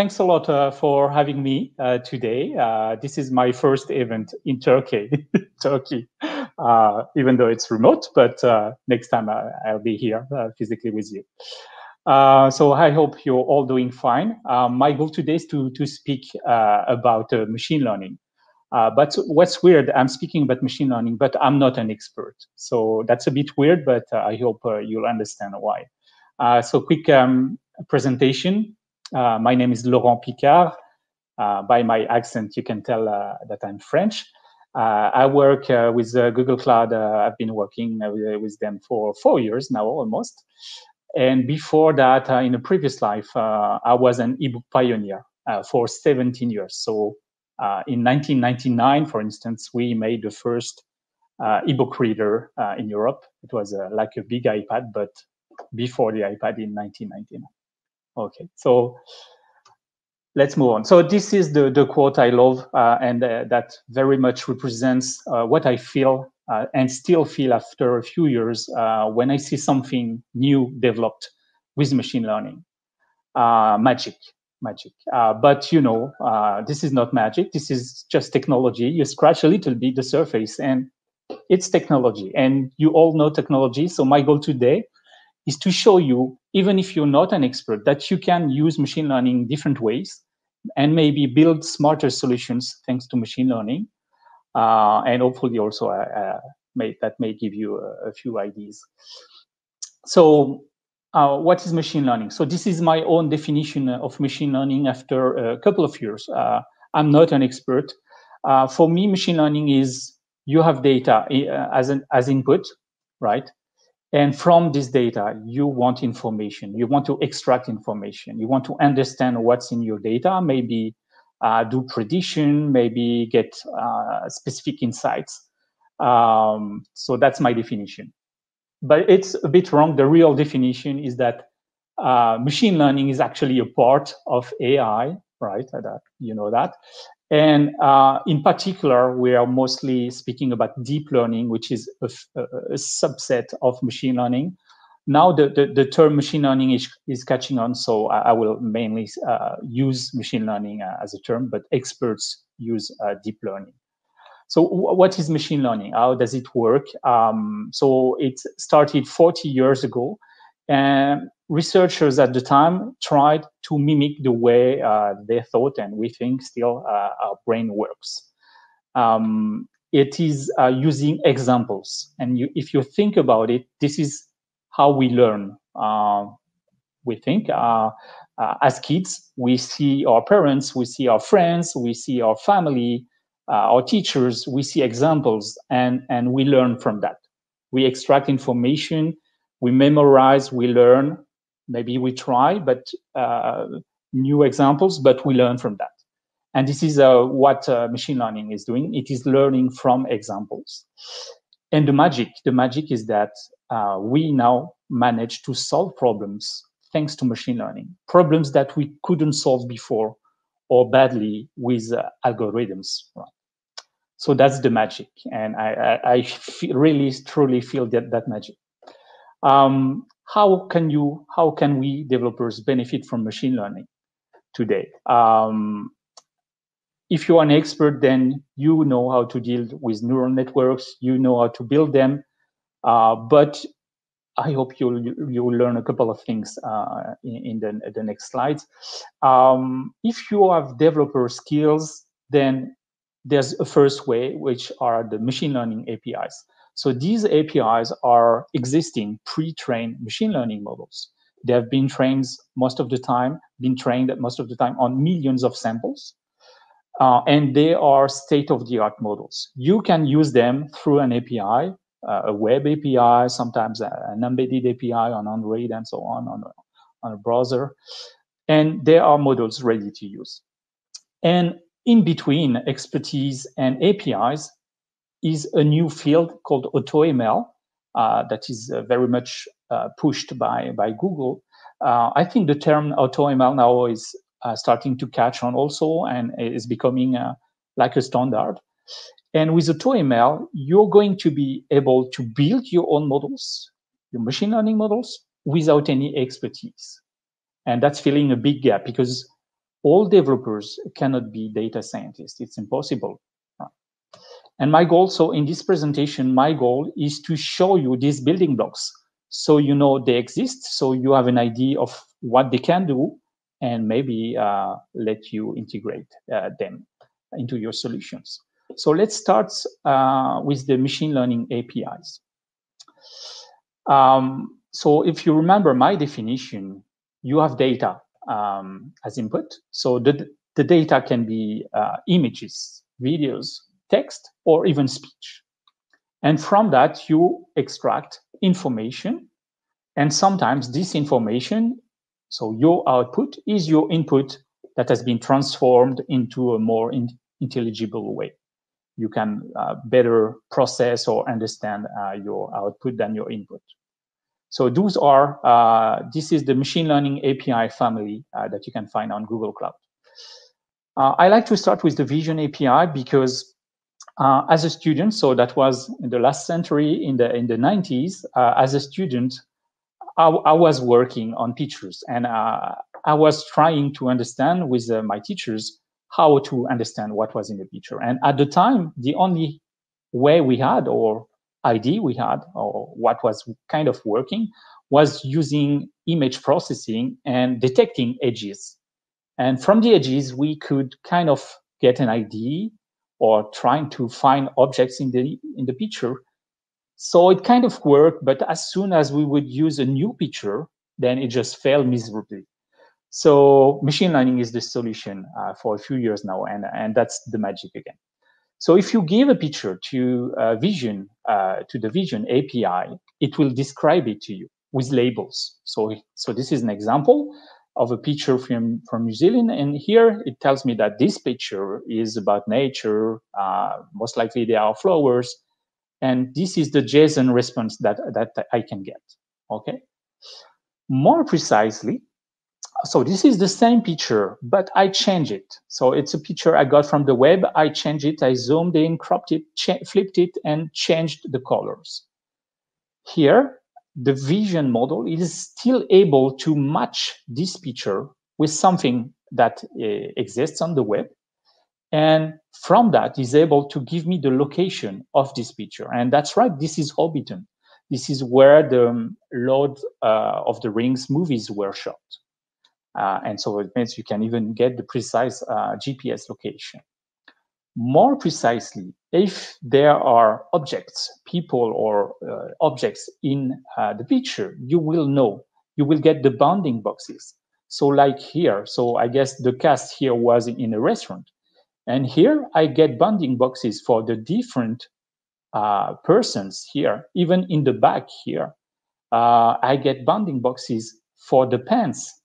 thanks a lot uh, for having me uh, today. Uh, this is my first event in Turkey, Turkey, uh, even though it's remote, but uh, next time I, will be here uh, physically with you. so I hope you're all doing fine. my goal today is to, to speak about machine learning. but what's weird, I'm speaking about machine learning, but I'm not an expert. So that's a bit weird, but I hope you'll understand why. so quick um, presentation. Uh, my name is Laurent Picard. Uh, by my accent, you can tell uh, that I'm French. I work with Google Cloud. I've been working with them for four years now, almost. And before that, in a previous life, I was an ebook pioneer for 17 years. So in 1999, for instance, we made the first uh, ebook reader uh, in Europe. It was uh, like a big iPad, but before the iPad in 1999. Okay, so let's move on. So this is the, the quote I love, uh, and uh, that very much represents uh, what I feel uh, and still feel after a few years uh, when I see something new developed with machine learning. Uh, magic, magic. but you know, this is not magic. This is just technology. You scratch a little bit the surface, and it's technology. And you all know technology. So my goal today is to show you, even if you're not an expert, that you can use machine learning different ways and maybe build smarter solutions thanks to machine learning. Uh, and hopefully also uh, uh, may, that may give you a, a few ideas. So uh, what is machine learning? So this is my own definition of machine learning after a couple of years. Uh, I'm not an expert. Uh, for me, machine learning is you have data as an as input, right? And from this data, you want information. You want to extract information. You want to understand what's in your data, maybe uh, do prediction, maybe get uh, specific insights. Um, so that's my definition. But it's a bit wrong. The real definition is that uh, machine learning is actually a part of AI, right? That, you know that. And uh, in particular, we are mostly speaking about deep learning, which is a, a subset of machine learning. Now the, the, the, term machine learning is, is catching on, so I, I will mainly uh, use machine learning uh, as a term, but experts use uh, deep learning. So what is machine learning? How does it work? Um, so it started 40 years ago, and researchers at the time tried to mimic the way uh, they thought and we think still uh, our brain works. Um, it is uh, using examples. And you, if you think about it, this is how we learn. Uh, we think uh, uh, as kids, we see our parents, we see our friends, we see our family, our teachers, we see examples, and, and we learn from that. We extract information, we memorize, we learn, maybe we try, but uh, new examples, but we learn from that. And this is uh, what uh, machine learning is doing. It is learning from examples. And the magic, the magic is that uh, we now manage to solve problems thanks to machine learning, problems that we couldn't solve before or badly with uh, algorithms. So that's the magic. And I, I, I really, truly feel that, that magic. Um, how can you how can we developers benefit from machine learning today um, if you're an expert then you know how to deal with neural networks you know how to build them uh, but I hope you'll you'll learn a couple of things uh, in, in, the, the next slides. Um, if you have developer skills, then there's a first way, which are the machine learning APIs. So these APIs are existing pre-trained machine learning models. They have been trained most of the time, been trained most of the time on millions of samples. Uh, and they are state-of-the-art models. You can use them through an API, uh, a web API, sometimes an embedded API on Android and so on, on a, on a browser. And there are models ready to use. And in between expertise and APIs, is a new field called AutoML uh, that is uh, very much uh, pushed by, by Google. Uh, I think the term AutoML now is uh, starting to catch on also and is becoming uh, like a standard. And with AutoML, you're going to be able to build your own models, your machine learning models, without any expertise. And that's filling a big gap because all developers cannot be data scientists. It's impossible. And my goal, so in this presentation, my goal is to show you these building blocks so you know they exist, so you have an idea of what they can do, and maybe uh, let you integrate uh, them into your solutions. So let's start uh, with the machine learning APIs. Um, so if you remember my definition, you have data um, as input. So the, the data can be uh, images, videos, text, or even speech. And from that, you extract information. And sometimes this information, so your output, is your input that has been transformed into a more in intelligible way. You can uh, better process or understand uh, your output than your input. So those are, uh, this is the machine learning API family uh, that you can find on Google Cloud. Uh, I like to start with the Vision API because uh, as a student, so that was in the last century, in the in the 90s, uh, as a student, I, I, was working on pictures and uh, I was trying to understand with my teachers how to understand what was in the picture. And at the time, the only way we had, or idea we had or what was kind of working was using image processing and detecting edges. And from the edges, we could kind of get an idea or trying to find objects in the in the picture. So it kind of worked, but as soon as we would use a new picture, then it just failed miserably. So machine learning is the solution uh, for a few years now, and, and that's the magic again. So if you give a picture to uh, Vision, uh, to the Vision API, it will describe it to you with labels. So, so this is an example of a picture from, from New Zealand. And here it tells me that this picture is about nature. Uh, most likely there are flowers. And this is the JSON response that, that I can get, okay? More precisely, so this is the same picture, but I change it. So it's a picture I got from the web. I change it, I zoomed in, cropped it, flipped it, and changed the colors. Here, the vision model is still able to match this picture with something that uh, exists on the web. And from that is able to give me the location of this picture. And that's right, this is Hobbiton. This is where the um, Lord uh, of the Rings movies were shot. Uh, and so it means you can even get the precise uh, GPS location. More precisely, if there are objects, people or uh, objects in uh, the picture, you will know, you will get the bounding boxes. So like here, so I guess the cast here was in a restaurant. And here I get bounding boxes for the different uh, persons here, even in the back here. Uh, I get bounding boxes for the pants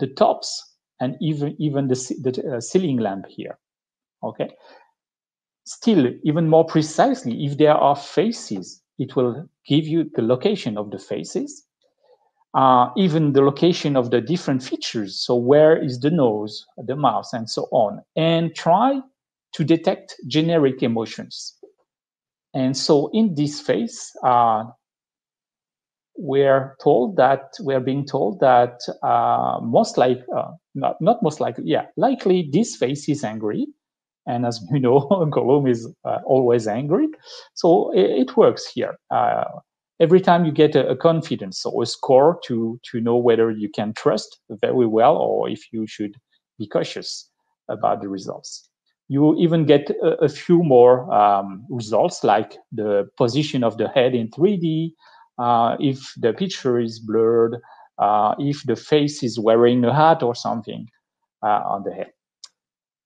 the tops and even even the, the uh, ceiling lamp here okay still even more precisely if there are faces it will give you the location of the faces uh, even the location of the different features. So where is the nose the mouth and so on. And try to detect generic emotions. And so in this phase uh, we're told that we're being told that uh, most like uh, not, not most likely yeah likely this face is angry and as you know Gollum is uh, always angry. So it, it works here. Uh, every time you get a, a, confidence or a score to to know whether you can trust very well or if you should be cautious about the results. You even get a, a few more um, results like the position of the head in 3d uh, if the picture is blurred, uh, if the face is wearing a hat or something uh, on the head.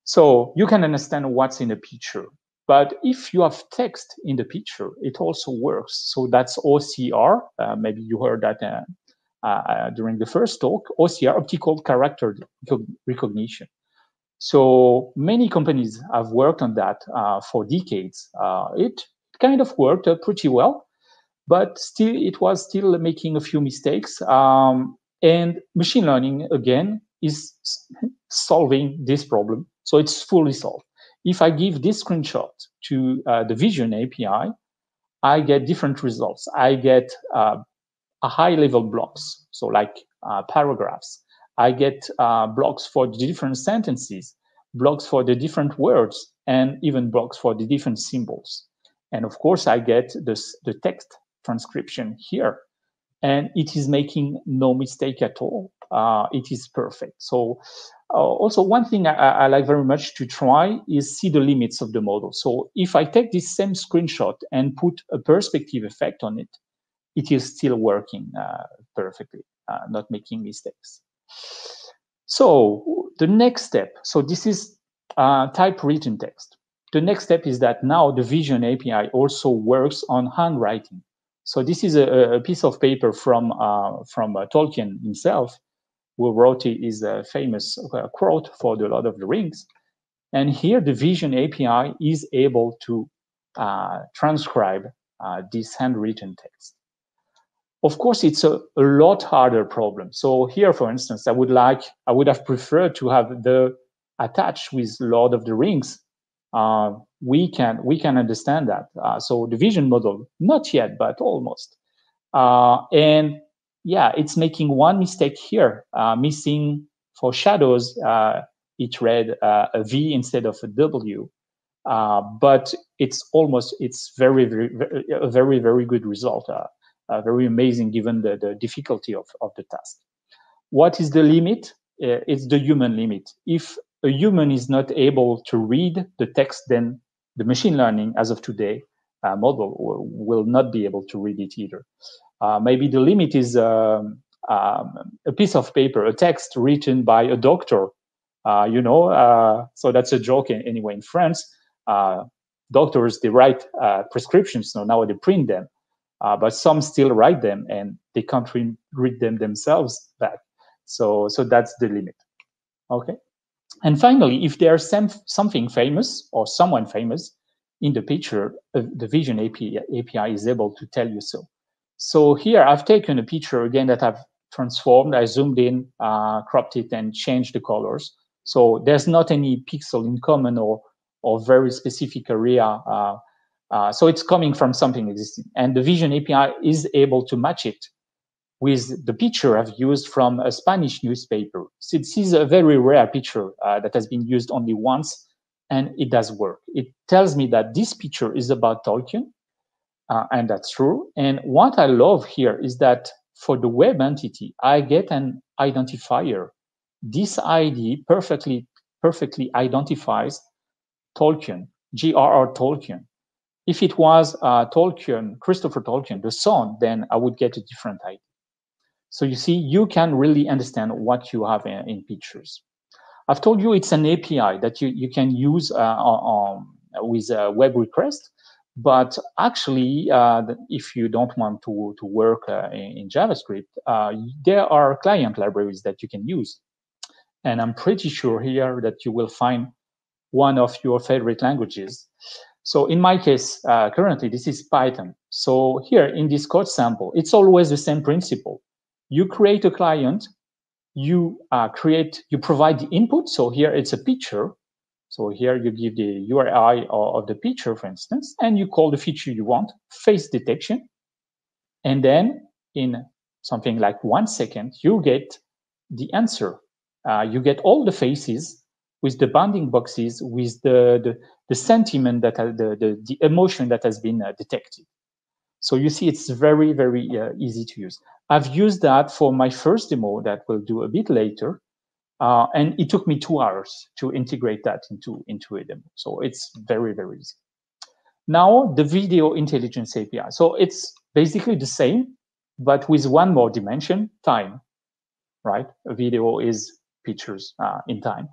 So you can understand what's in the picture. But if you have text in the picture, it also works. So that's OCR. Uh, maybe you heard that uh, uh, during the first talk, OCR, optical character recognition. So many companies have worked on that for decades. it kind of worked pretty well but still it was still making a few mistakes. Um, and machine learning again is solving this problem, so it's fully solved. If I give this screenshot to uh, the Vision API, I get different results. I get uh, a high level blocks, so like uh, paragraphs. I get uh, blocks for the different sentences, blocks for the different words, and even blocks for the different symbols. And of course, I get this, the text transcription here. And it is making no mistake at all. Uh, it is perfect. So uh, also one thing I, I, like very much to try is see the limits of the model. So if I take this same screenshot and put a perspective effect on it, it is still working uh, perfectly, uh, not making mistakes. So the next step, so this is uh, type written text. The next step is that now the Vision API also works on handwriting. So this is a, a piece of paper from uh, from uh, Tolkien himself, who wrote his uh, famous uh, quote for the Lord of the Rings. And here the Vision API is able to uh, transcribe uh, this handwritten text. Of course, it's a, a lot harder problem. So here, for instance, I would like, I would have preferred to have the attached with Lord of the Rings. Uh, we can we can understand that. Uh, so the vision model, not yet, but almost. Uh, and yeah, it's making one mistake here, uh, missing for shadows. Uh, it read uh, a V instead of a W. but it's almost it's very very, very a very very good result uh, very amazing given the, the difficulty of, of the task. What is the limit? Uh, it's the human limit. If a human is not able to read the text, then the machine learning, as of today, uh, model will not be able to read it either. Uh, maybe the limit is um, um, a piece of paper, a text written by a doctor. Uh, you know, uh, so that's a joke in, anyway. In France, doctors they write prescriptions, so now they print them uh, but some still write them and they can't re- read them themselves back. So, so that's the limit. Okay. And finally, if there's some, something famous or someone famous in the picture, uh, the Vision API, API is able to tell you so. So here I've taken a picture again that I've transformed. I zoomed in, uh, cropped it, and changed the colors. So there's not any pixel in common or or very specific area uh, uh, so it's coming from something existing. And the Vision API is able to match it with the picture I've used from a Spanish newspaper. So this is a very rare picture uh, that has been used only once, and it does work. It tells me that this picture is about Tolkien, uh, and that's true. And what I love here is that for the web entity, I get an identifier. This ID perfectly perfectly identifies Tolkien, G.R.R. Tolkien. If it was uh, Tolkien, Christopher Tolkien, the son, then I would get a different ID. So you see, you can really understand what you have in, in pictures. I've told you it's an API that you, you can use uh, on, with a web request, but actually, uh, if you don't want to, to work uh, in, in, JavaScript, uh, there are client libraries that you can use. And I'm pretty sure here that you will find one of your favorite languages. So in my case, uh, currently, this is Python. So here in this code sample, it's always the same principle. You create a client, you uh, create, you provide the input. So here it's a picture. So here you give the URI of the picture, for instance, and you call the feature you want, face detection. And then in something like one second, you get the answer. Uh, you get all the faces with the bounding boxes, with the, the, the sentiment that uh, the, the, the emotion that has been uh, detected. So you see, it's very, very uh, easy to use. I've used that for my first demo that we'll do a bit later. Uh, and it took me two hours to integrate that into, into a demo. So it's very, very easy. Now, the video intelligence API. So it's basically the same, but with one more dimension, time, right? A video is pictures uh, in time.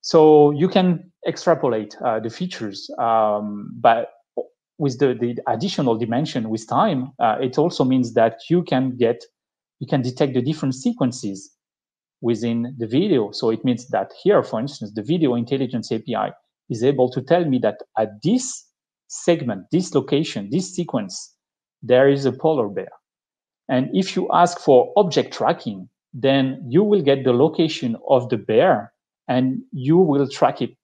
So you can extrapolate uh, the features, um, but with the, the additional dimension with time, uh, it also means that you can get, you can detect the different sequences within the video. So it means that here, for instance, the video intelligence API is able to tell me that at this segment, this location, this sequence, there is a polar bear. And if you ask for object tracking, then you will get the location of the bear and you will track it.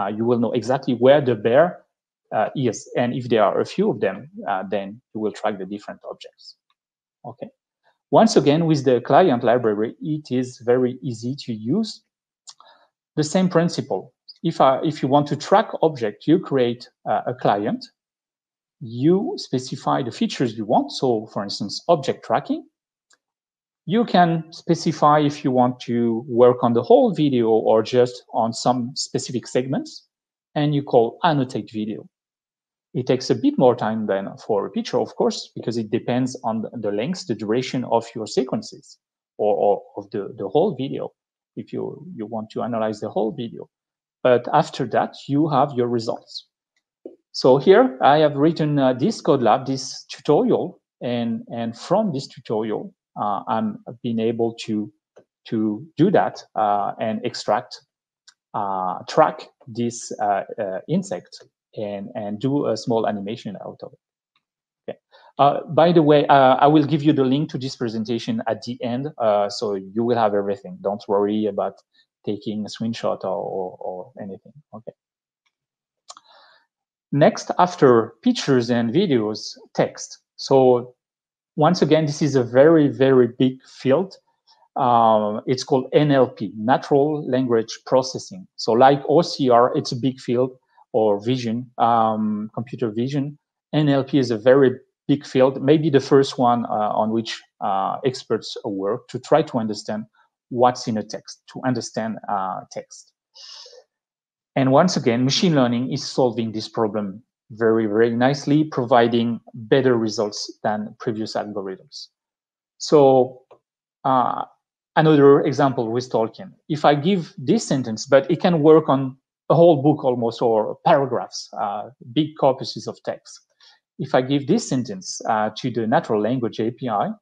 Uh, you will know exactly where the bear uh, is. And if there are a few of them, uh, then you will track the different objects. Okay. Once again, with the client library, it is very easy to use. The same principle. If, I, if you want to track object, you create uh, a client, you specify the features you want. So for instance, object tracking. You can specify if you want to work on the whole video or just on some specific segments, and you call annotate video. It takes a bit more time than for a picture, of course, because it depends on the length, the duration of your sequences or, or of the, the whole video, if you, you want to analyze the whole video. But after that, you have your results. So here I have written uh, this code lab, this tutorial, and, and from this tutorial, uh, I'm being able to, to do that uh, and extract, uh, track this uh, uh, insect and, and do a small animation out of it. Okay. Uh, by the way, uh, I will give you the link to this presentation at the end, uh, so you will have everything. Don't worry about taking a screenshot or, or, or anything. Okay. Next, after pictures and videos, text. So once again, this is a very, very big field. Um, it's called NLP, Natural Language Processing. So like OCR, it's a big field or vision, um, computer vision. NLP is a very big field, maybe the first one uh, on which uh, experts work to try to understand what's in a text, to understand uh, text. And once again, machine learning is solving this problem very, very nicely, providing better results than previous algorithms. So uh, another example with Tolkien. If I give this sentence, but it can work on a whole book almost or paragraphs, uh, big corpuses of text. If I give this sentence uh, to the natural language API,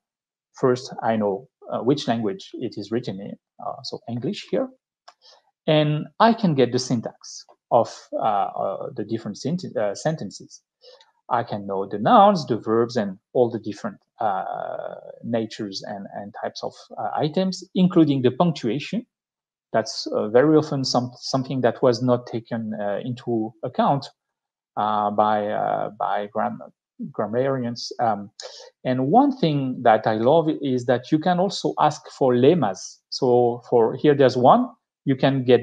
first I know uh, which language it is written in, uh, so English here, and I can get the syntax of uh, uh, the different sentences. I can know the nouns, the verbs, and all the different natures and, and types of items, including the punctuation, that's uh, very often some, something that was not taken uh, into account uh, by uh, by gram grammarians. Um, and one thing that I love is that you can also ask for lemmas. So for here, there's one you can get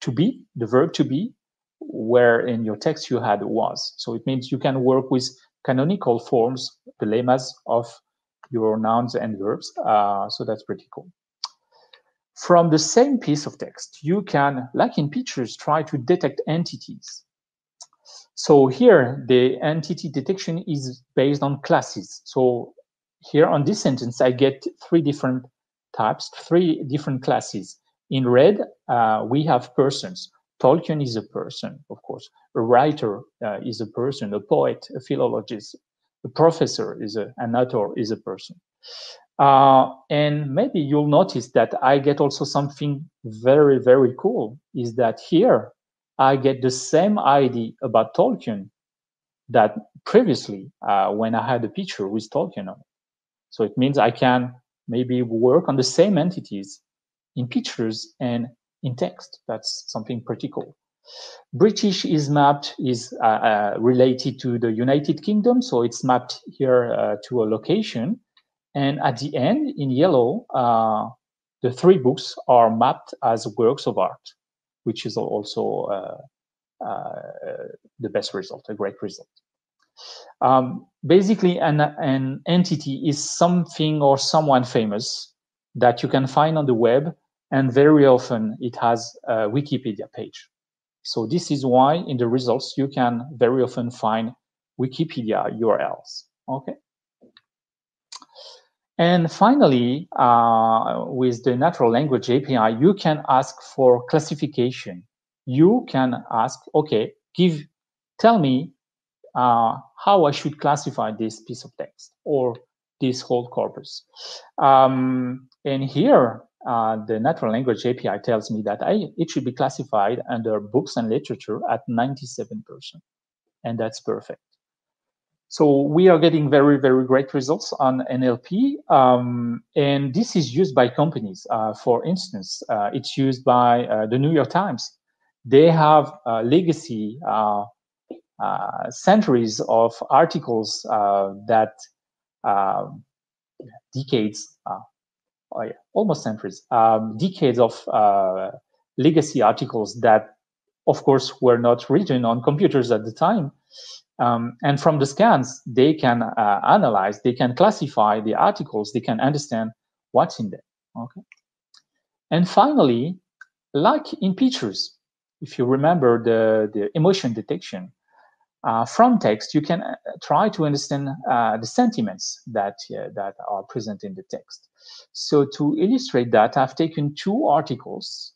to be the verb to be, where in your text you had was. So it means you can work with canonical forms, the lemmas of your nouns and verbs. Uh, so that's pretty cool. From the same piece of text, you can, like in pictures, try to detect entities. So here, the entity detection is based on classes. So here on this sentence, I get three different types, three different classes. In red, uh, we have persons. Tolkien is a person, of course. A writer uh, is a person. A poet, a philologist, a professor is a, an author is a person. Uh, and maybe you'll notice that I get also something very, very cool is that here I get the same ID about Tolkien that previously uh, when I had a picture with Tolkien on it. So it means I can maybe work on the same entities in pictures and in text. That's something pretty cool. British is mapped, is uh, uh related to the United Kingdom. So it's mapped here uh, to a location. And at the end, in yellow, uh, the three books are mapped as works of art, which is also uh, uh, the best result, a great result. Um, basically, an, an entity is something or someone famous that you can find on the web, and very often it has a Wikipedia page. So this is why in the results you can very often find Wikipedia URLs. Okay. And finally, uh, with the natural language API, you can ask for classification. You can ask, okay, give, tell me uh, how I should classify this piece of text or this whole corpus. Um, and here, uh, the natural language API tells me that I, it should be classified under books and literature at 97%. And that's perfect. So we are getting very, very great results on NLP. Um, and this is used by companies. Uh, for instance, uh, it's used by uh, the New York Times. They have legacy uh, uh, centuries of articles uh, that decades, uh, oh yeah, almost centuries, um, decades of uh, legacy articles that, of course, were not written on computers at the time. Um, and from the scans, they can uh, analyze, they can classify the articles, they can understand what's in there. Okay. And finally, like in pictures, if you remember the, the emotion detection, uh, from text, you can uh, try to understand uh, the sentiments that, uh, that are present in the text. So to illustrate that, I've taken two articles.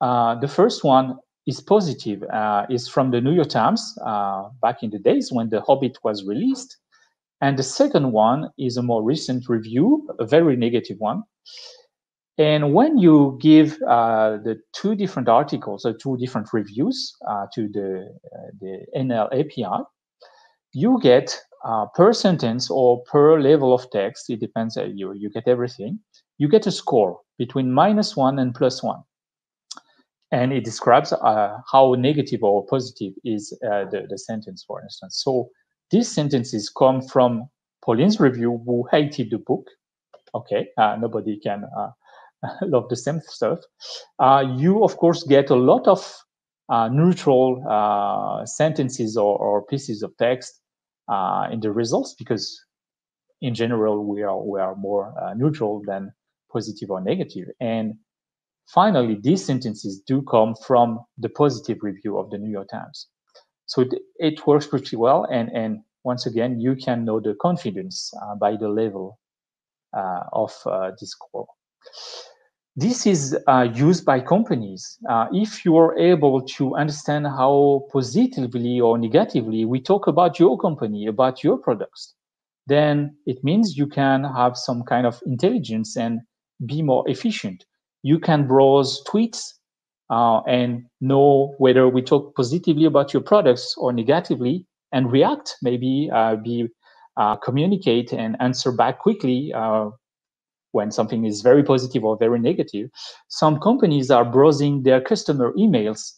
Uh, the first one is positive, uh, is from the New York Times back in the days when The Hobbit was released. And the second one is a more recent review, a very negative one. And when you give uh, the two different articles or two different reviews uh, to the, uh, the NL API, you get uh, per sentence or per level of text, it depends, uh, you, you get everything, you get a score between minus one and plus one. And it describes uh, how negative or positive is the, the sentence, for instance. So these sentences come from Pauline's review, who hated the book. Okay, nobody can love the same stuff. Uh, you, of course, get a lot of uh, neutral uh, sentences or, or, pieces of text uh, in the results because, in general, we are we are more uh, neutral than positive or negative. And finally, these sentences do come from the positive review of the New York Times. So it, works pretty well. And and once again, you can know the confidence uh, by the level of this score. This is uh, used by companies. Uh, if you are able to understand how positively or negatively we talk about your company, about your products, then it means you can have some kind of intelligence and be more efficient. You can browse tweets uh, and know whether we talk positively about your products or negatively and react, maybe uh, be uh, communicate and answer back quickly uh, when something is very positive or very negative. Some companies are browsing their customer emails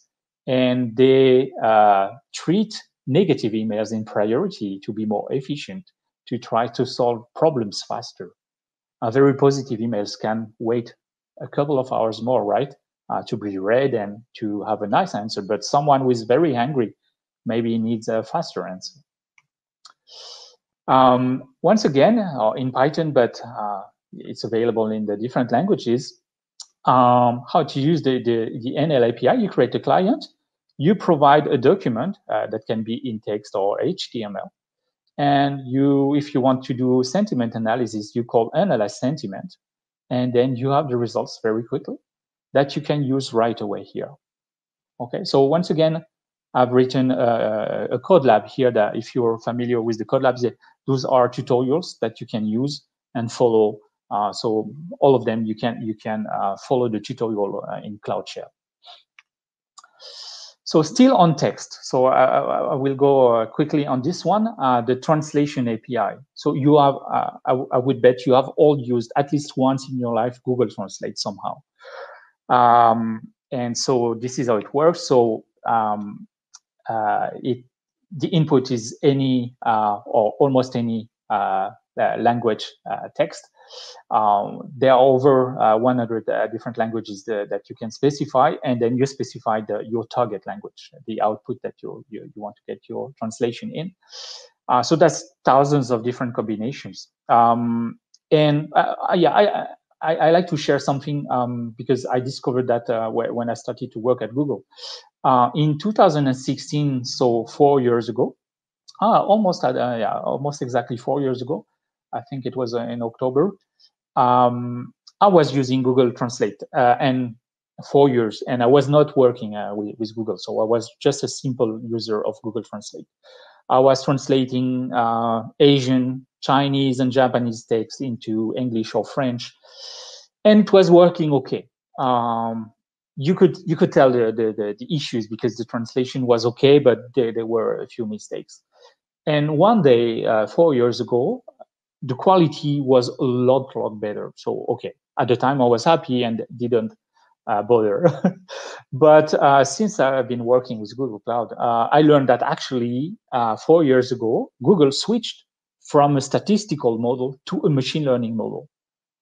and they uh, treat negative emails in priority to be more efficient, to try to solve problems faster. Uh, very positive emails can wait a couple of hours more, right? Uh, to be read and to have a nice answer. But someone who is very angry maybe needs a faster answer. Um, once again, uh, in Python, but uh, it's available in the different languages. Um, how to use the, the, the, NL API, you create a client, you provide a document uh, that can be in text or HTML. And you, if you want to do sentiment analysis, you call analyze sentiment. And then you have the results very quickly that you can use right away here. Okay, so once again, I've written a, a code lab here that if you're familiar with the code labs, those are tutorials that you can use and follow uh, so all of them you can you can uh, follow the tutorial uh, in Cloud Shell. So still on text. So I, I will go quickly on this one, the translation API. So you have, I, I would bet you have all used at least once in your life Google Translate somehow. Um, and so this is how it works. So um, uh, it the input is any uh, or almost any uh, language text. Um, there are over uh, 100 uh, different languages that, that you can specify, and then you specify the, your target language, the output that you, you, you want to get your translation in. Uh, so that's thousands of different combinations. Um, and uh, yeah, I, I, I, like to share something um, because I discovered that uh, when I started to work at Google. Uh, in 2016, so four years ago, almost at, yeah, almost exactly four years ago, I think it was uh, in October. Um, I was using Google Translate uh, and four years, and I was not working uh, with, with, Google, so I was just a simple user of Google Translate. I was translating Asian, Chinese, and Japanese text into English or French, and it was working okay. Um, you could you could tell the, the, the, the, issues because the translation was okay, but there, there were a few mistakes. And one day, uh, four years ago, the quality was a lot, lot better. So, okay, at the time I was happy and didn't uh, bother. but uh, since I've been working with Google Cloud, uh, I learned that actually uh, four years ago, Google switched from a statistical model to a machine learning model.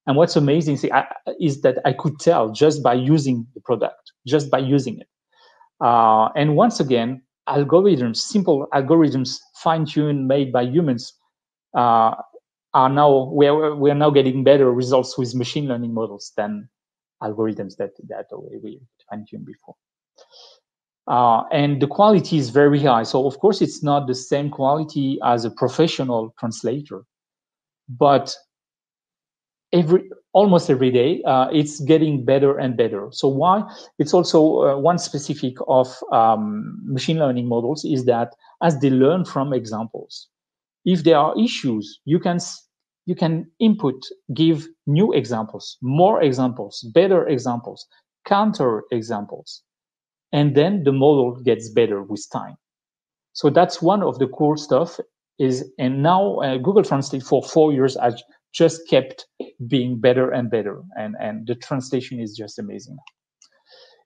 And what's amazing is that I could tell just by using the product, just by using it. Uh, and once again, algorithms, simple algorithms, fine-tuned, made by humans, uh, are now we are, we are now getting better results with machine learning models than algorithms that that we fine-tuned before. Uh, and the quality is very high. So of course, it's not the same quality as a professional translator, but every almost every day uh, it's getting better and better. So why? It's also uh, one specific of um, machine learning models is that as they learn from examples, if there are issues, you can you can input, give new examples, more examples, better examples, counter examples and then the model gets better with time. So that's one of the cool stuff is, and now uh, Google Translate for four years has just kept being better and better, and, and the translation is just amazing.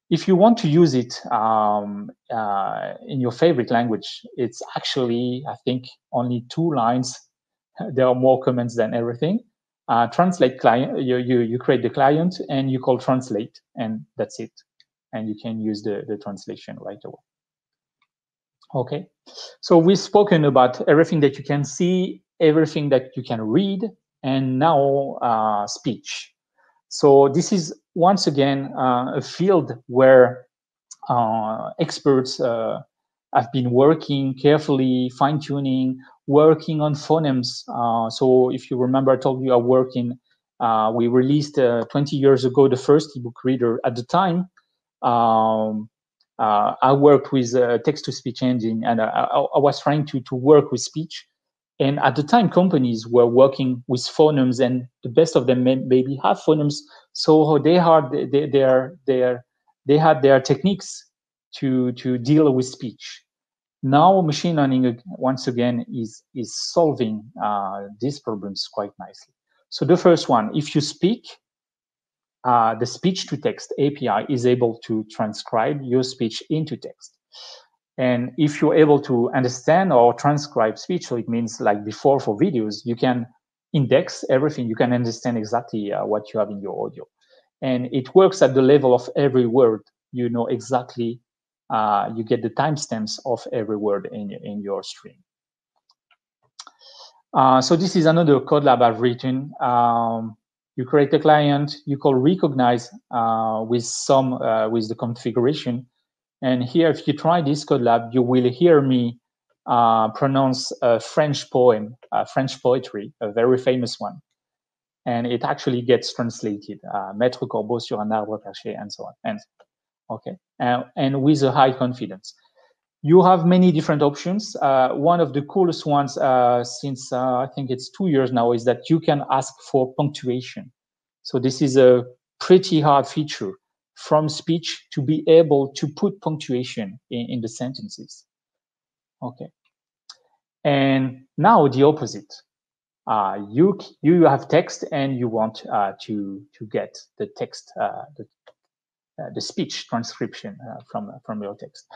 If you want to use it um, uh, in your favorite language, it's actually, I think, only two lines. There are more comments than everything. Uh, translate client, you, you, you create the client and you call translate, and that's it and you can use the, the translation right away. Okay, so we've spoken about everything that you can see, everything that you can read, and now uh, speech. So this is once again uh, a field where uh, experts uh, have been working carefully, fine tuning, working on phonemes. Uh, so if you remember, I told you I work in, uh, we released 20 years ago the first ebook reader. At the time, um, uh, I worked with text-to-speech engine, and I, I, was trying to to work with speech. And at the time, companies were working with phonemes, and the best of them may, maybe have phonemes. So they had they, their their they had their techniques to to deal with speech. Now, machine learning once again is is solving uh, these problems quite nicely. So the first one, if you speak, uh, the speech to text API is able to transcribe your speech into text. And if you're able to understand or transcribe speech, so it means like before for videos, you can index everything. You can understand exactly uh, what you have in your audio. And it works at the level of every word. You know exactly, uh, you get the timestamps of every word in, in your stream. Uh, so this is another code lab I've written. Um, you create a client, you call recognize uh, with some, uh, with the configuration. And here, if you try this code lab, you will hear me uh, pronounce a French poem, French poetry, a very famous one. And it actually gets translated, uh, Maître Corbeau sur un arbre caché, and so on. And, okay, and with a high confidence you have many different options. Uh, one of the coolest ones uh, since uh, I think it's two years now is that you can ask for punctuation. So this is a pretty hard feature from speech to be able to put punctuation in, in the sentences. Okay. And now the opposite. Uh, you you have text and you want uh, to to get the text uh, the the speech transcription from from your text.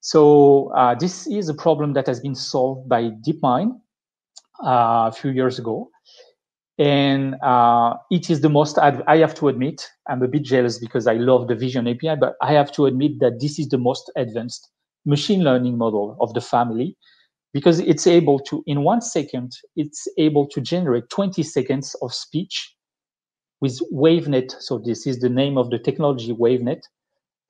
So uh, this is a problem that has been solved by DeepMind uh, a few years ago. And uh, it is the most, I have to admit, I'm a bit jealous because I love the Vision API, but I have to admit that this is the most advanced machine learning model of the family because it's able to, in one second, it's able to generate 20 seconds of speech with WaveNet. So this is the name of the technology, WaveNet,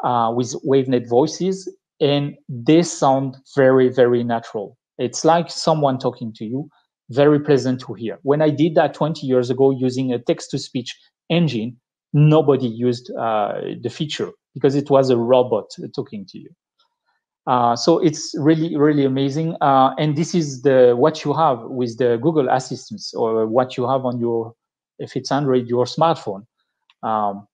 uh, with WaveNet voices and they sound very, very natural. It's like someone talking to you, very pleasant to hear. When I did that 20 years ago using a text to speech engine, nobody used uh, the feature because it was a robot talking to you. Uh, so it's really, really amazing. Uh, and this is the what you have with the Google Assistants or what you have on your, if it's Android, your smartphone. Um,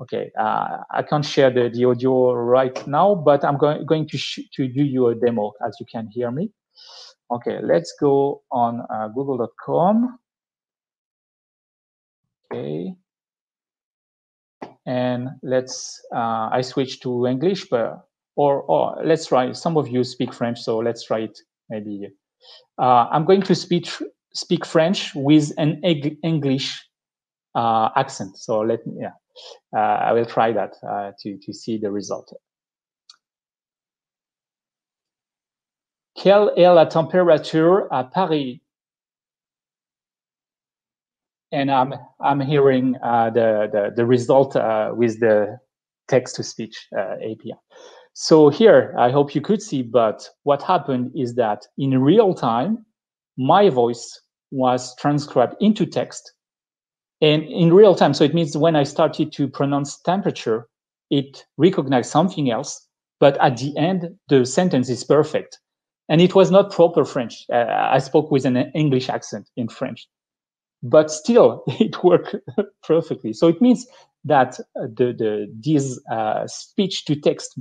Okay, uh, I can't share the, the audio right now, but I'm going, going to, to do you a demo as you can hear me. Okay, let's go on uh, google.com. Okay. And let's, uh, I switch to English, but, or, or let's try, some of you speak French, so let's try it maybe. Uh, I'm going to speak, speak French with an English uh, accent. So let me, yeah, uh, I will try that uh, to, to see the result. Quelle est la température à Paris? And I'm I'm hearing uh, the, the the result uh, with the text to speech uh, API. So here, I hope you could see, but what happened is that in real time, my voice was transcribed into text and in real time. So it means when I started to pronounce temperature, it recognized something else, but at the end, the sentence is perfect. And it was not proper French. Uh, I spoke with an English accent in French, but still it worked perfectly. So it means that the, the this uh, speech to text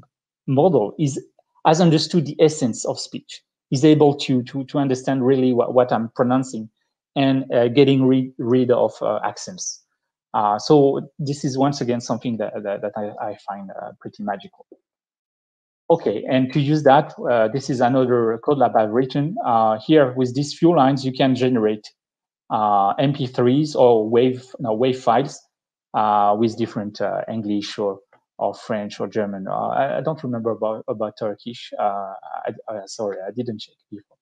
model is has understood the essence of speech, is able to to to understand really what, what I'm pronouncing and uh, getting rid, rid of uh, accents. Uh, so this is once again something that, that, that I, I, find pretty magical. Okay, and to use that, this is another code lab I've written. here, with these few lines, you can generate MP3s or wave, no, wave files with different English or or French or German. Uh, I, I, don't remember about about Turkish. Uh, I, uh, sorry, I didn't check before.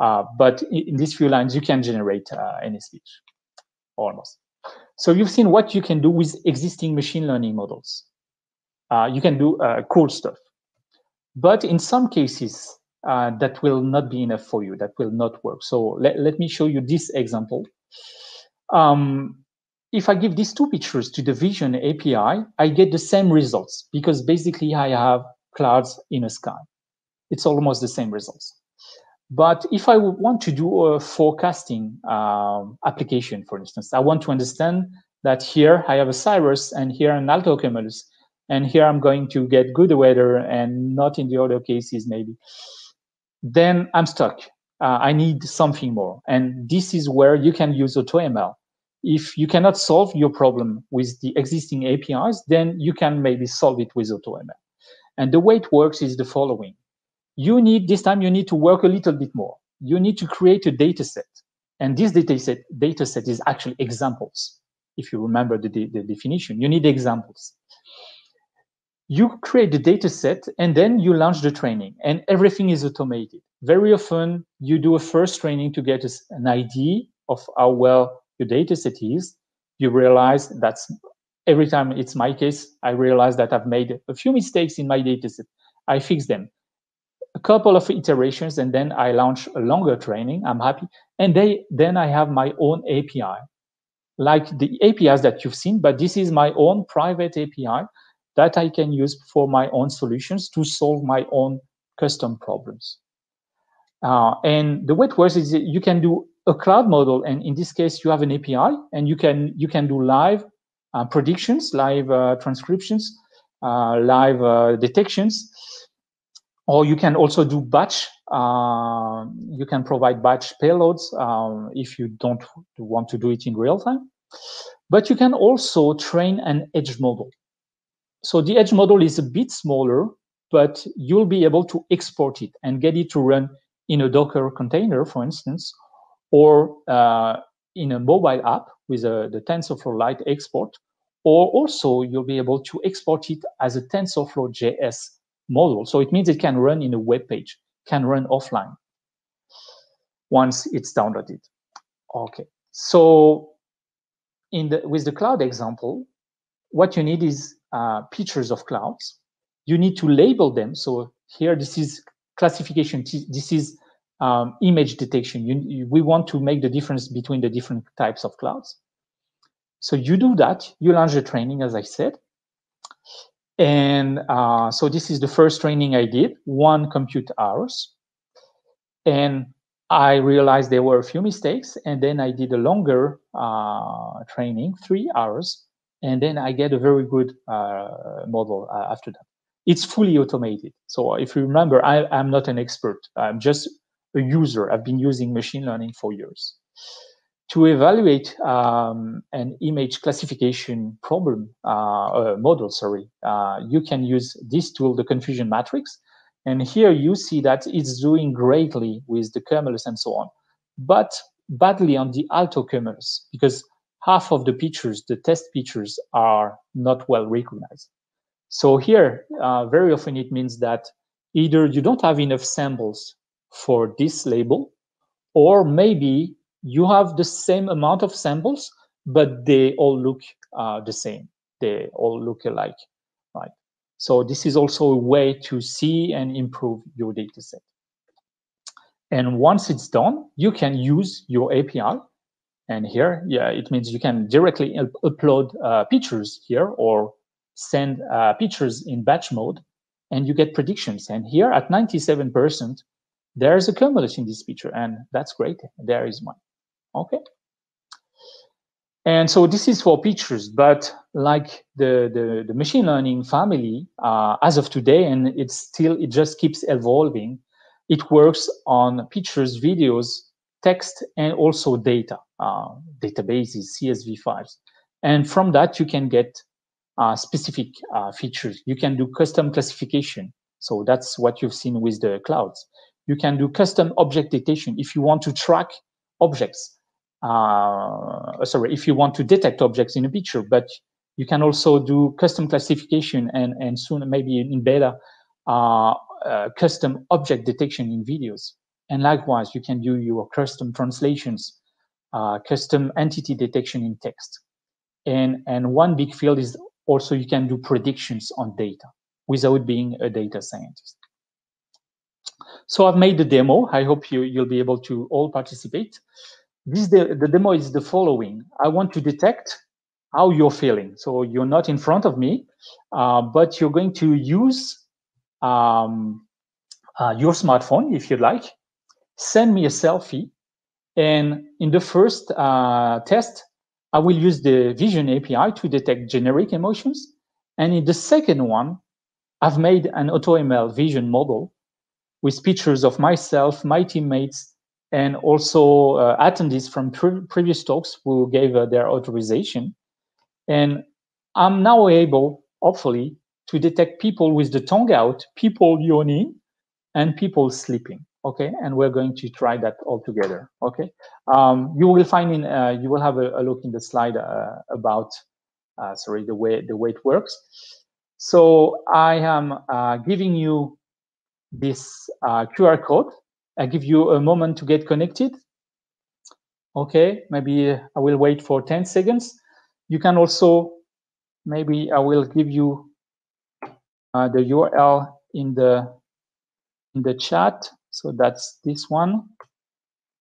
Uh, but in, in, these few lines, you can generate uh, any speech, almost. So you've seen what you can do with existing machine learning models. Uh, you can do cool stuff. But in some cases, that will not be enough for you. That will not work. So let, let me show you this example. Um, if I give these two pictures to the Vision API, I get the same results because basically I have clouds in a sky. It's almost the same results. But if I want to do a forecasting um, application, for instance, I want to understand that here I have a cirrus and here an altocumulus, and here I'm going to get good weather and not in the other cases maybe, then I'm stuck. Uh, I need something more. And this is where you can use AutoML if you cannot solve your problem with the existing APIs, then you can maybe solve it with AutoML. And the way it works is the following. You need, this time you need to work a little bit more. You need to create a data set. And this data set, data set is actually examples. If you remember the, the definition, you need examples. You create the data set and then you launch the training and everything is automated. Very often you do a first training to get an idea of how well your data set is, you realize that's every time it's my case, I realize that I've made a few mistakes in my data set. I fix them. A couple of iterations, and then I launch a longer training. I'm happy. And they, then I have my own API, like the APIs that you've seen, but this is my own private API that I can use for my own solutions to solve my own custom problems. Uh, and the way it works is you can do a cloud model, and in this case, you have an API, and you can you can do live uh, predictions, live uh, transcriptions, uh, live uh, detections, or you can also do batch. Uh, you can provide batch payloads um, if you don't want to do it in real time. But you can also train an edge model. So the edge model is a bit smaller, but you'll be able to export it and get it to run in a Docker container, for instance, or uh, in a mobile app with a, the TensorFlow Lite export, or also you'll be able to export it as a TensorFlow JS model. So it means it can run in a web page, can run offline once it's downloaded. Okay, so in the with the cloud example, what you need is uh, pictures of clouds. You need to label them. So here, this is classification. This is um, image detection. You, you, we want to make the difference between the different types of clouds. So you do that, you launch the training, as I said. And uh, so this is the first training I did, one compute hours. And I realized there were a few mistakes. And then I did a longer uh, training, three hours. And then I get a very good uh, model uh, after that. It's fully automated. So if you remember, I, I'm not an expert. I'm just a user. I've been using machine learning for years. To evaluate um, an image classification problem uh, model, sorry, uh, you can use this tool, the confusion matrix. And here you see that it's doing greatly with the cumulus and so on. But badly on the altocumulus because half of the pictures, the test pictures, are not well recognized. So here, uh, very often it means that either you don't have enough samples for this label, or maybe you have the same amount of samples, but they all look uh, the same. They all look alike, right? So this is also a way to see and improve your data set. And once it's done, you can use your API. And here, yeah, it means you can directly up upload uh, pictures here or send uh, pictures in batch mode and you get predictions. And here at 97%, there's a cumulus in this picture and that's great. There is one, okay? And so this is for pictures, but like the, the, the machine learning family, uh, as of today, and it's still, it just keeps evolving, it works on pictures, videos, text, and also data, uh, databases, CSV files. And from that, you can get uh, specific uh, features. You can do custom classification. So that's what you've seen with the clouds. You can do custom object detection if you want to track objects. Uh, sorry, if you want to detect objects in a picture, but you can also do custom classification and, and soon maybe in beta, uh, custom object detection in videos. And likewise, you can do your custom translations, uh, custom entity detection in text. And, and one big field is also you can do predictions on data without being a data scientist. So I've made the demo. I hope you, you'll be able to all participate. This the, the demo is the following. I want to detect how you're feeling. So you're not in front of me, uh, but you're going to use um, uh, your smartphone, if you like. Send me a selfie. And in the first uh, test, I will use the Vision API to detect generic emotions. And in the second one, I've made an AutoML vision model with pictures of myself, my teammates, and also uh, attendees from pre previous talks who gave uh, their authorization. And I'm now able, hopefully, to detect people with the tongue out, people yawning, and people sleeping. Okay, and we're going to try that all together. Okay, um, you will find in uh, you will have a, a, look in the slide uh, about uh, sorry the way the way it works. So I am uh, giving you this uh, QR code. I give you a moment to get connected. Okay, maybe I will wait for 10 seconds. You can also, maybe I will give you uh, the URL in the in the chat. So that's this one.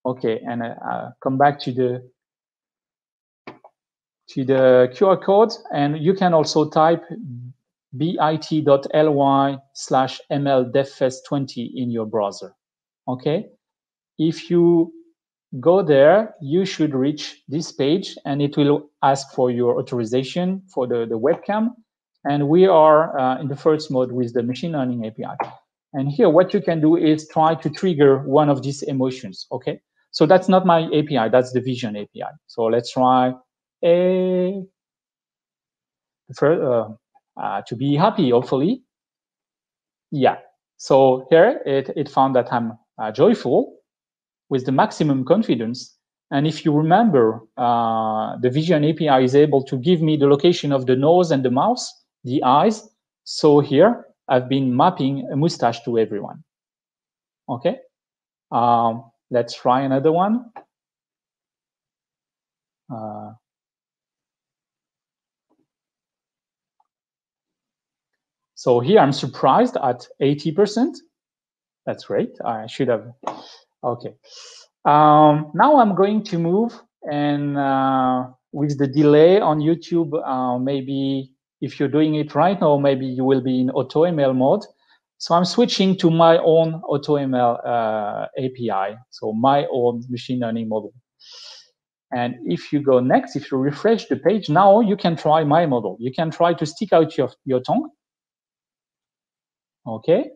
Okay, and I uh, come back to the to the QR code, and you can also type bit.ly slash mldevfest20 in your browser. Okay, if you go there, you should reach this page, and it will ask for your authorization for the, the webcam. And we are uh, in the first mode with the machine learning API. And here, what you can do is try to trigger one of these emotions, okay? So that's not my API, that's the Vision API. So let's try a, first, uh, uh, to be happy, hopefully. Yeah, so here it, it found that I'm uh, joyful with the maximum confidence. And if you remember, uh, the Vision API is able to give me the location of the nose and the mouth, the eyes. So here, I've been mapping a mustache to everyone. Okay, um, let's try another one. Uh, so here I'm surprised at 80%. That's great. I should have. Okay. Um, now I'm going to move and uh, with the delay on YouTube, uh, maybe if you're doing it right now, maybe you will be in AutoML mode. So I'm switching to my own AutoML uh, API, so my own machine learning model. And if you go next, if you refresh the page, now you can try my model. You can try to stick out your, your tongue. Okay.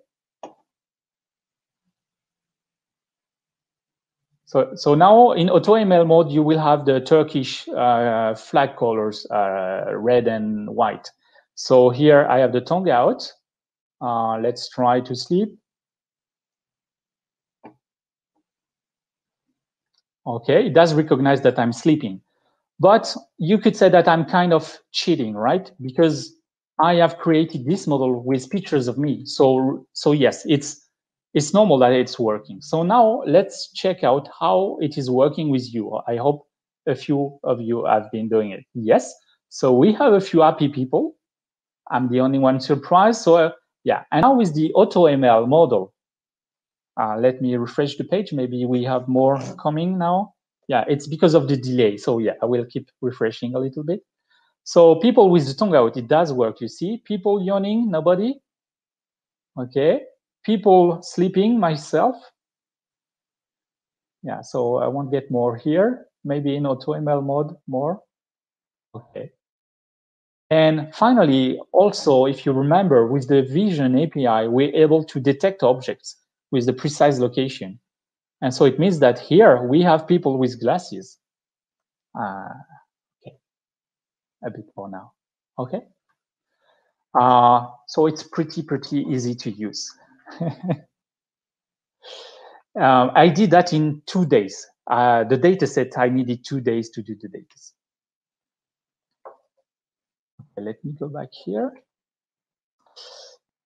So, so now in AutoML mode, you will have the Turkish uh, flag colors, uh, red and white. So here I have the tongue out. Uh, let's try to sleep. Okay, it does recognize that I'm sleeping. But you could say that I'm kind of cheating, right? Because I have created this model with pictures of me. So, so yes, it's it's normal that it's working. So now let's check out how it is working with you. I hope a few of you have been doing it. Yes. So we have a few happy people. I'm the only one surprised. So uh, yeah, and now with the auto ML model, uh, let me refresh the page. Maybe we have more coming now. Yeah, it's because of the delay. So yeah, I will keep refreshing a little bit. So people with the tongue out, it does work. You see, people yawning, nobody. Okay, people sleeping, myself. Yeah, so I won't get more here. Maybe in AutoML mode more. Okay. And finally, also, if you remember, with the Vision API, we're able to detect objects with the precise location. And so it means that here we have people with glasses. Uh, okay, a bit more now. Okay. Uh, so it's pretty, pretty easy to use. um, I did that in two days. Uh, the data set, I needed two days to do the data set. Okay, let me go back here.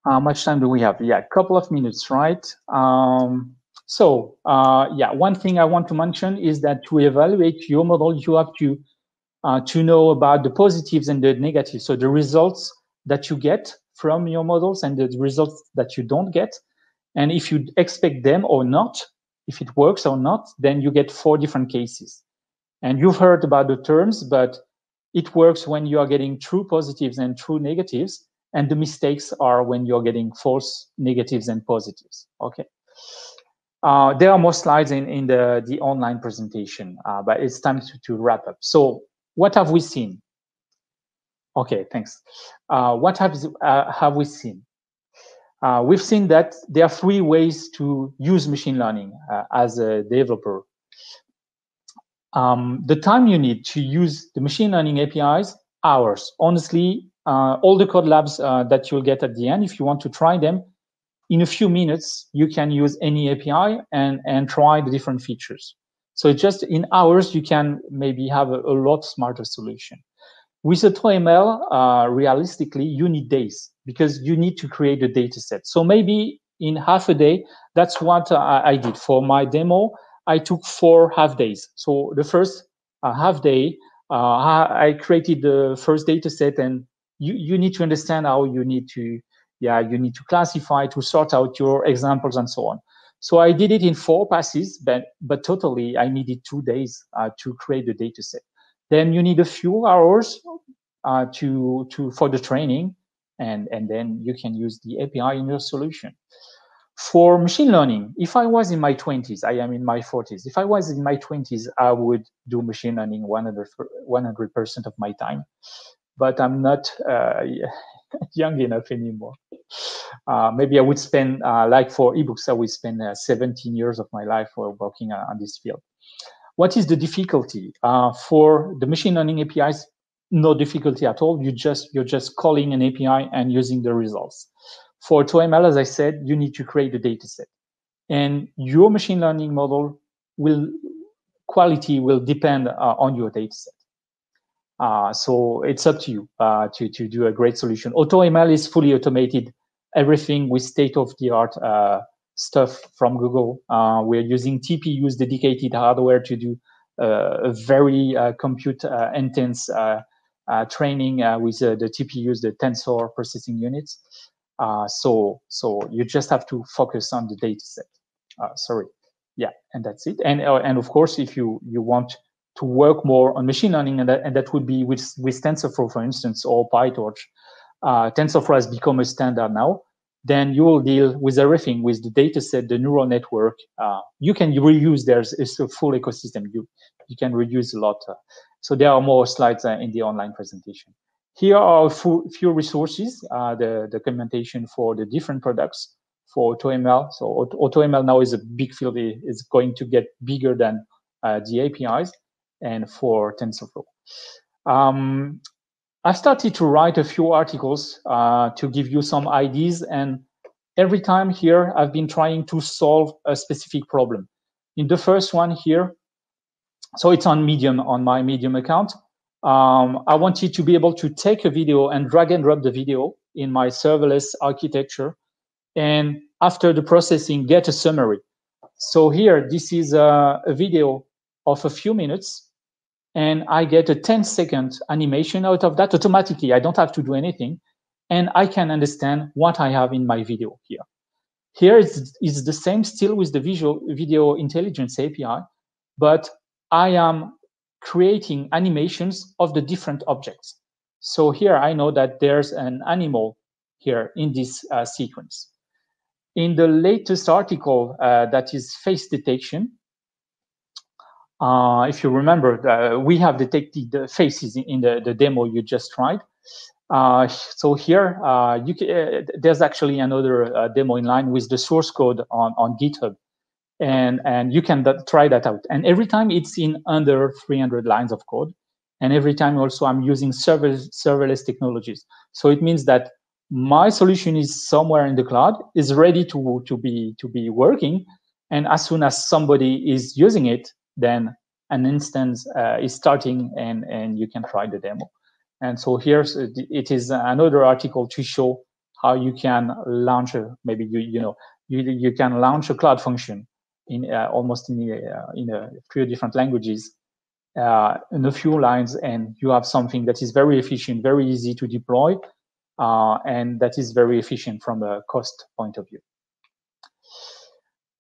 How much time do we have? Yeah, a couple of minutes, right? Um, so uh, yeah, one thing I want to mention is that to evaluate your model, you have to uh, to know about the positives and the negatives. So the results that you get from your models and the results that you don't get. And if you expect them or not, if it works or not, then you get four different cases. And you've heard about the terms, but it works when you are getting true positives and true negatives. And the mistakes are when you're getting false negatives and positives. Okay. Uh, there are more slides in, in the, the online presentation, uh, but it's time to, to wrap up. So what have we seen? Okay, thanks. Uh, what have, uh, have we seen? Uh, we've seen that there are three ways to use machine learning uh, as a developer. Um, the time you need to use the machine learning APIs, hours. Honestly, uh, all the code labs uh, that you'll get at the end, if you want to try them, in a few minutes, you can use any API and, and try the different features. So just in hours, you can maybe have a, a lot smarter solution. With a AutoML, uh, realistically, you need days because you need to create a data set. So maybe in half a day, that's what uh, I did. For my demo, I took four half days. So the first uh, half day, uh, I created the first data set and you, you need to understand how you need to, yeah, you need to classify, to sort out your examples and so on. So I did it in four passes, but, but totally I needed two days uh, to create the data set. Then you need a few hours uh, to to for the training, and and then you can use the API in your solution. For machine learning, if I was in my 20s, I am in my 40s. If I was in my 20s, I would do machine learning 100 percent of my time, but I'm not uh, young enough anymore. Uh, maybe I would spend, uh, like for ebooks, I would spend uh, 17 years of my life working uh, on this field. What is the difficulty? Uh, for the machine learning APIs, no difficulty at all. You just you're just calling an API and using the results. For AutoML, as I said, you need to create a data set. And your machine learning model will quality will depend uh, on your data set. Uh, so it's up to you uh, to, to do a great solution. AutoML is fully automated, everything with state-of-the-art uh, stuff from Google. Uh, we're using TPU's dedicated hardware to do uh, a very uh, compute uh, intense uh, uh, training with the TPUs, the tensor processing units. so, so you just have to focus on the data set. sorry, yeah, and that's it. And and of course, if you you want to work more on machine learning, and that, and that would be with with TensorFlow, for instance, or PyTorch. TensorFlow has become a standard now then you will deal with everything with the data set, the neural network. Uh, you can reuse, there's it's a full ecosystem. You, you can reuse a lot. Uh, so there are more slides uh, in the online presentation. Here are a few resources, uh, the documentation for the different products for AutoML. So AutoML now is a big field, it's going to get bigger than uh, the APIs and for TensorFlow. Um, I started to write a few articles uh, to give you some ideas. And every time here, I've been trying to solve a specific problem. In the first one here, so it's on Medium, on my Medium account. Um, I wanted to be able to take a video and drag and drop the video in my serverless architecture. And after the processing, get a summary. So here, this is a, a video of a few minutes and I get a 10 second animation out of that automatically. I don't have to do anything. And I can understand what I have in my video here. Here is, is the same still with the visual video intelligence API, but I am creating animations of the different objects. So here I know that there's an animal here in this uh, sequence. In the latest article uh, that is face detection, uh, if you remember, uh, we have detected the faces in the, the demo you just tried. Uh, so here, uh, you can, uh, there's actually another uh, demo in line with the source code on, on GitHub. And, and you can try that out. And every time it's in under 300 lines of code. And every time also I'm using server, serverless technologies. So it means that my solution is somewhere in the cloud, is ready to, to, be, to be working. And as soon as somebody is using it, then an instance uh, is starting and, and you can try the demo. And so here's, it is another article to show how you can launch a, maybe you, you know, you, you can launch a cloud function in uh, almost in, uh, in a few different languages uh, in a few lines and you have something that is very efficient, very easy to deploy, uh, and that is very efficient from a cost point of view.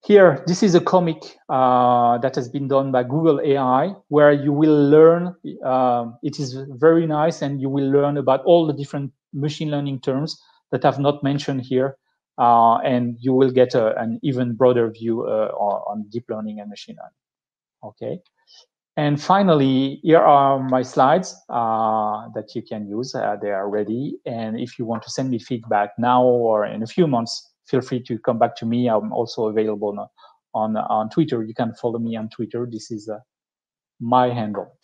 Here, this is a comic uh, that has been done by Google AI, where you will learn, uh, it is very nice, and you will learn about all the different machine learning terms that I've not mentioned here, uh, and you will get a, an even broader view uh, on deep learning and machine learning. Okay. And finally, here are my slides uh, that you can use. Uh, they are ready. And if you want to send me feedback now or in a few months, feel free to come back to me. I'm also available on on, on Twitter. You can follow me on Twitter. This is uh, my handle.